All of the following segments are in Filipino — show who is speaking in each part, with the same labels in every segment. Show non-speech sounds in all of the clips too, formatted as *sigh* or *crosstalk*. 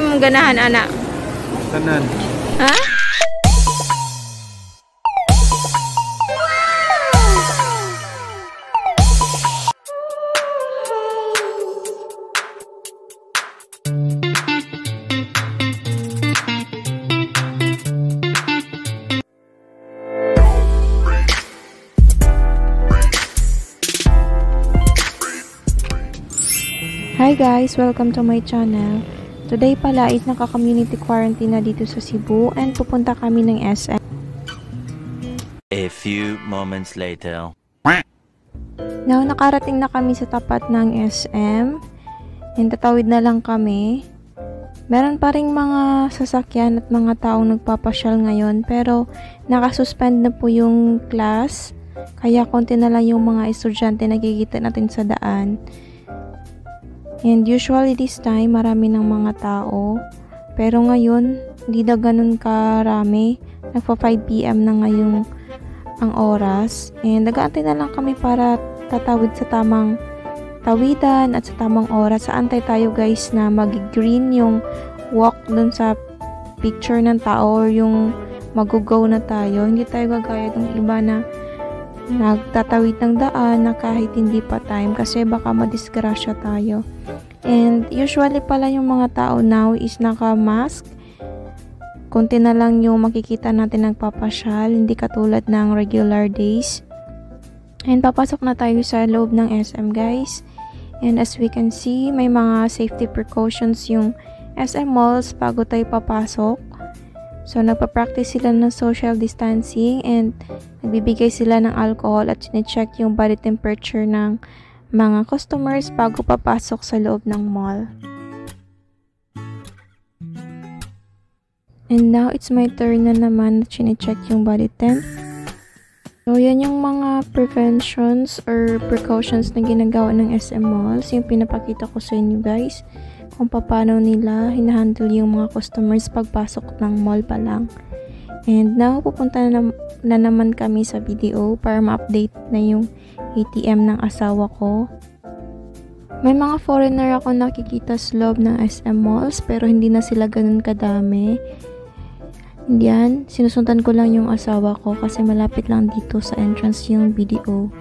Speaker 1: imong ganahan, anak?
Speaker 2: Tanan.
Speaker 1: Ha?
Speaker 3: Hi guys! Welcome to my channel. Today pala is naka-community quarantine na dito sa Cebu and pupunta kami ng SM.
Speaker 4: A few moments later.
Speaker 3: Now, nakarating na kami sa tapat ng SM and tatawid na lang kami. Meron pa ring mga sasakyan at mga taong nagpapasyal ngayon pero nakasuspend na po yung class kaya konti na lang yung mga estudyante na nakikita natin sa daan. And usually this time, marami ng mga tao. Pero ngayon, hindi na ganun karami. Nagpa 5pm na ngayong ang oras. And nag-aantay na lang kami para tatawid sa tamang tawidan at sa tamang oras. Sa antay tayo guys na mag-green yung walk dun sa picture ng tao or yung mag-go na tayo. Hindi tayo gagaya ng iba na nagtatawid ng daan na kahit hindi pa time kasi baka madisgrasya tayo. And usually pala yung mga tao now is naka-mask. Kunti na lang yung makikita natin nagpapasyal, hindi katulad ng regular days. And papasok na tayo sa loob ng SM guys. And as we can see, may mga safety precautions yung SM malls bago tayo papasok. So, nagpa-practice sila ng social distancing and nagbibigay sila ng alcohol at sine-check yung body temperature ng mga customers bago papasok sa loob ng mall. And now, it's my turn na naman na sine-check yung body temp. So, yan yung mga preventions or precautions na ginagawa ng SM Malls. Yung pinapakita ko sa inyo guys kung paano nila hinahandle yung mga customers pagpasok ng mall pa lang. And now, pupunta na, na naman kami sa video para ma-update na yung ATM ng asawa ko. May mga foreigner ako nakikita sa loob ng SM malls pero hindi na sila ganun kadami. Yan, sinusundan ko lang yung asawa ko kasi malapit lang dito sa entrance yung video.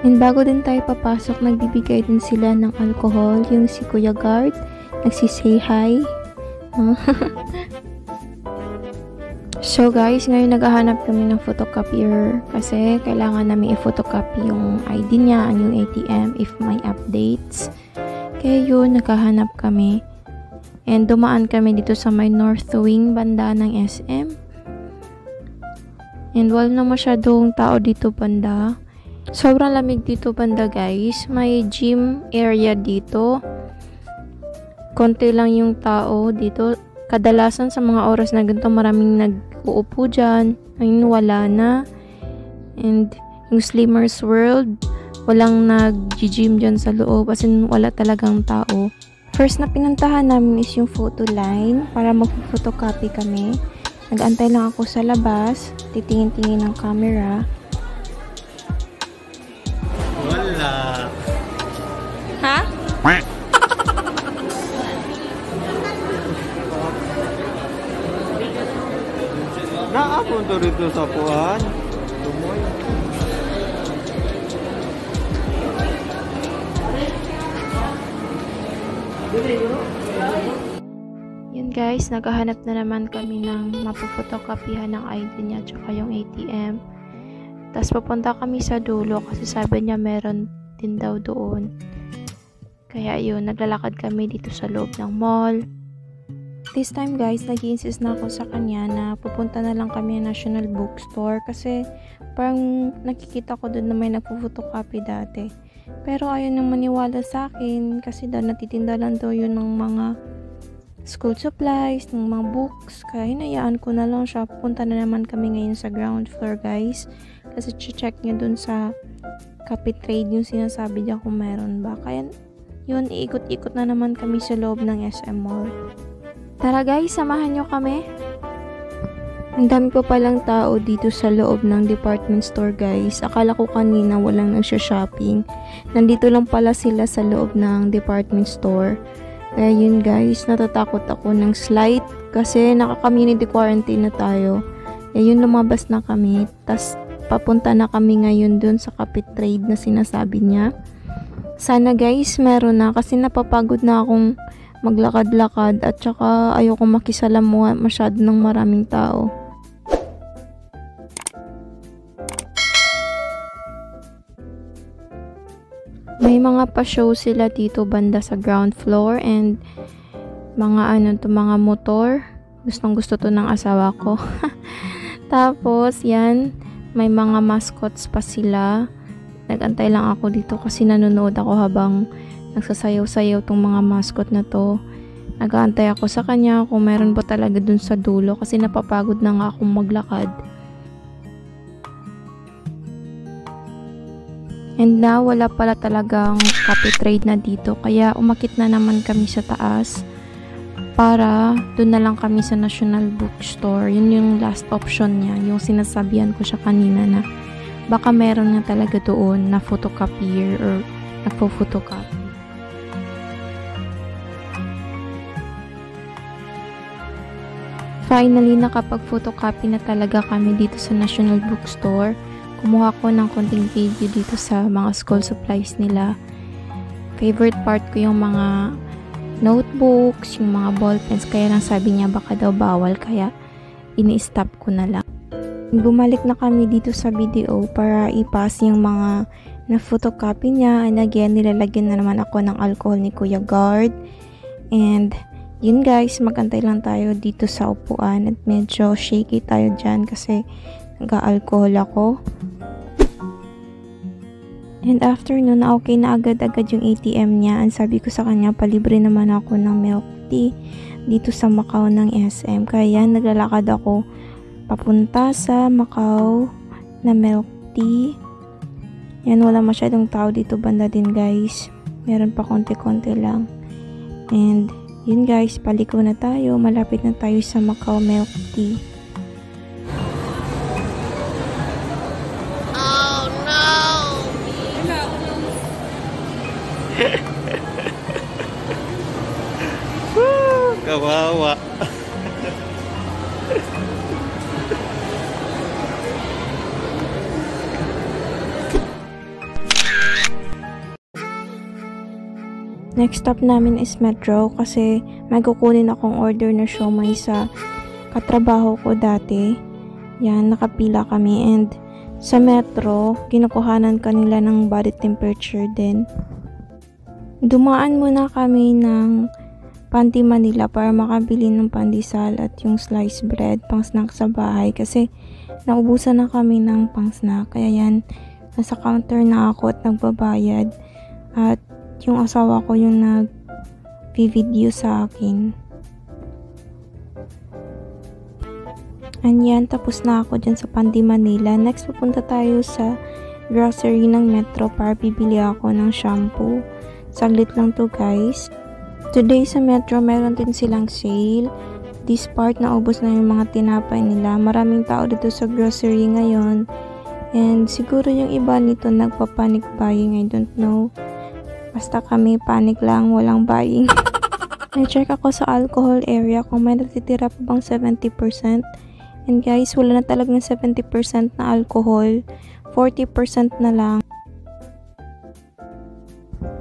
Speaker 3: And bago din tayo papasok, nagbibigay din sila ng alcohol. Yung si Kuya Guard, nagsisay hi. *laughs* so guys, ngayon naghahanap kami ng photocopier kasi kailangan namin i-photocopy yung ID niya, yung ATM, if may updates. Kaya yun, naghahanap kami. And dumaan kami dito sa may north wing banda ng SM. And wala na masyadong tao dito banda. Sobrang lamig dito banda guys. May gym area dito. Konti lang yung tao dito. Kadalasan sa mga oras na ganito maraming nag-uupo dyan. Ngayon wala na. And yung Slimmers World, walang nag-gym dyan sa loob. As in, wala talagang tao. First na pinuntahan namin is yung photo line para mag-photocopy kami. Nag-antay lang ako sa labas. Titingin-tingin ng camera.
Speaker 2: Naapon to rito sa puan. Tumoy.
Speaker 3: Yun guys, naghahanap na naman kami ng mapapotocopyhan ng ID niya tsaka yung ATM. Tapos papunta kami sa dulo kasi sabi niya meron din daw doon. Kaya yun, naglalakad kami dito sa loob ng mall. This time guys, nag insist na ako sa kanya na pupunta na lang kami ng National Bookstore kasi parang nakikita ko doon na may nagpo-photocopy dati. Pero ayaw nang maniwala sa akin kasi daw natitinda lang daw yun ng mga school supplies, ng mga books. Kaya hinayaan ko na lang siya. Punta na naman kami ngayon sa ground floor guys. Kasi check niya dun sa copy trade yung sinasabi niya kung meron ba. Kaya yun, iikot-ikot na naman kami sa loob ng SM Mall. Tara guys, samahan nyo kami. Ang dami pa palang tao dito sa loob ng department store guys. Akala ko kanina walang nagsha-shopping. Nandito lang pala sila sa loob ng department store. Kaya yun guys, natatakot ako ng slight kasi naka-community quarantine na tayo. Kaya yun lumabas na kami. tas papunta na kami ngayon dun sa kapit trade na sinasabi niya. Sana guys, meron na kasi napapagod na akong maglakad-lakad at saka ayoko makisalamuha masyado ng maraming tao. May mga pa-show sila dito banda sa ground floor and mga ano to mga motor. Gustong gusto to ng asawa ko. *laughs* Tapos yan, may mga mascots pa sila. Nagantay lang ako dito kasi nanonood ako habang nagsasayaw-sayaw tong mga mascot na to. Nagaantay ako sa kanya kung meron ba talaga dun sa dulo kasi napapagod na nga akong maglakad. And now, wala pala talagang copy trade na dito. Kaya umakit na naman kami sa taas para doon na lang kami sa National Bookstore. Yun yung last option niya. Yung sinasabihan ko siya kanina na baka meron na talaga doon na photocopier or nagpo-photocopy. Finally, nakapag-photocopy na talaga kami dito sa National Bookstore kumuha ko ng konting video dito sa mga school supplies nila. Favorite part ko yung mga notebooks, yung mga ballpens, kaya lang sabi niya baka daw bawal, kaya ini-stop ko na lang. Bumalik na kami dito sa video para ipas yung mga na photocopy niya and again nilalagyan na naman ako ng alcohol ni Kuya Guard and yun guys magantay lang tayo dito sa upuan at medyo shaky tayo dyan kasi nag-alcohol ako And after nun, okay na agad-agad yung ATM niya. Ang sabi ko sa kanya, palibre naman ako ng milk tea dito sa Macau ng SM. Kaya naglalakad ako papunta sa Macau na milk tea. Yan, wala masyadong tao dito banda din guys. Meron pa konti-konti lang. And yun guys, paliko na tayo. Malapit na tayo sa Macau milk tea.
Speaker 2: Kawawa.
Speaker 3: Next stop namin is Metro kasi may kukunin akong order na siomay sa katrabaho ko dati. Yan, nakapila kami and sa Metro, kinukuhanan kanila ng body temperature din. Dumaan muna kami ng Panty Manila para makabili ng pandesal at yung sliced bread pang snack sa bahay kasi naubusan na kami ng pang snack. Kaya yan, nasa counter na ako at nagbabayad. At yung asawa ko yung nag-video sa akin. And yan, tapos na ako dyan sa Pandi Manila. Next, pupunta tayo sa grocery ng Metro para bibili ako ng shampoo. Saglit lang to guys. Today sa Metro, meron din silang sale. This part, naubos na yung mga tinapay nila. Maraming tao dito sa grocery ngayon. And siguro yung iba nito nagpa-panic buying. I don't know. Basta kami, panic lang, walang buying. *laughs* Na-check ako sa alcohol area kung may natitira pa bang 70%. And guys, wala na talagang 70% na alcohol. 40% na lang.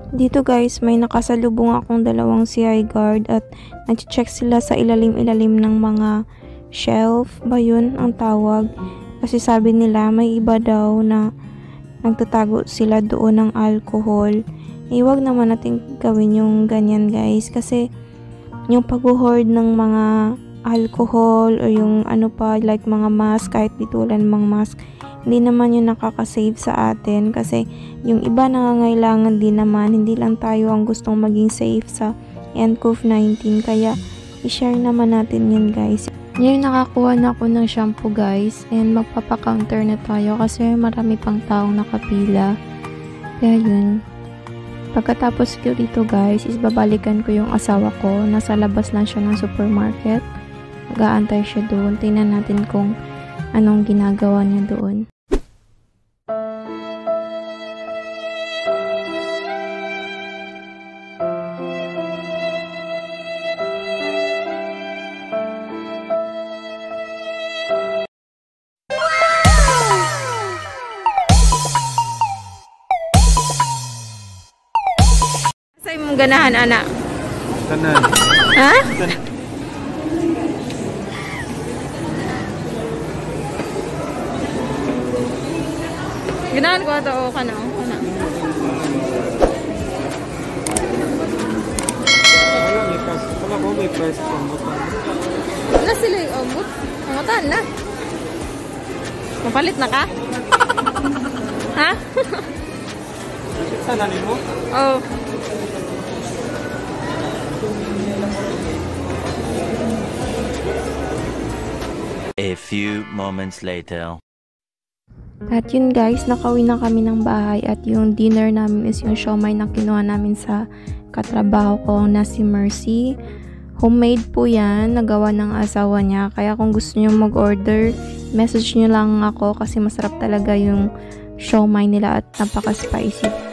Speaker 3: Dito guys, may nakasalubong akong dalawang CI guard at nag-check sila sa ilalim-ilalim ng mga shelf ba yun ang tawag. Kasi sabi nila may iba daw na nagtatago sila doon ng alcohol. Iwag naman natin gawin yung ganyan guys kasi yung pag-hoard ng mga alcohol o yung ano pa like mga mask kahit bitulan mga mask hindi naman yun nakaka-save sa atin kasi yung iba nangangailangan din naman, hindi lang tayo ang gustong maging safe sa NCOV-19 kaya i-share naman natin yan guys. Ngayon nakakuha na ako ng shampoo guys and magpapa-counter na tayo kasi marami pang taong nakapila. Kaya yun. Pagkatapos ko dito guys is babalikan ko yung asawa ko. Nasa labas lang siya ng supermarket. Mag-aantay siya doon. Tingnan natin kung anong ginagawa niya doon.
Speaker 1: Ganahan, anak?
Speaker 2: Tanan.
Speaker 1: Ha?
Speaker 2: Tanan.
Speaker 1: Ganahan ko ito, o kana, o kana.
Speaker 2: Wala ko may price sa motor.
Speaker 1: Wala sila yung obot. Pangutan na. Mapalit na ka? *laughs* ha?
Speaker 2: Sana nimo?
Speaker 1: oh.
Speaker 4: A few moments later.
Speaker 3: At yun guys, nakauwi na kami ng bahay at yung dinner namin is yung siomay na kinuha namin sa katrabaho ko na si Mercy. Homemade po yan, nagawa ng asawa niya. Kaya kung gusto niyo mag-order, message niyo lang ako kasi masarap talaga yung siomay nila at napaka-spicy.